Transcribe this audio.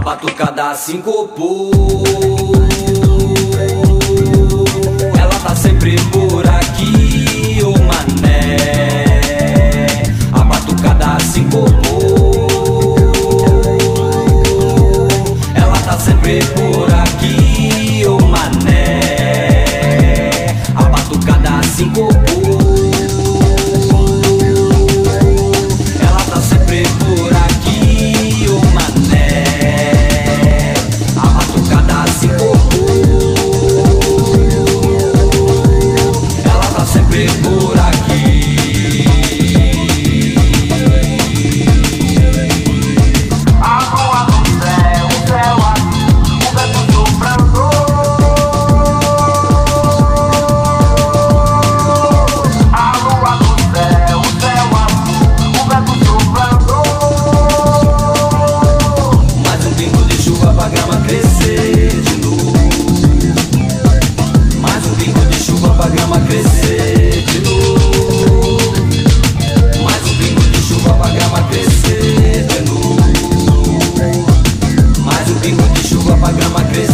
A batucada sincopou Ela tá sempre por aqui, ô oh mané. A batucada sincopou Ela tá sempre por aqui. Pingo de chuva pra grama crescer.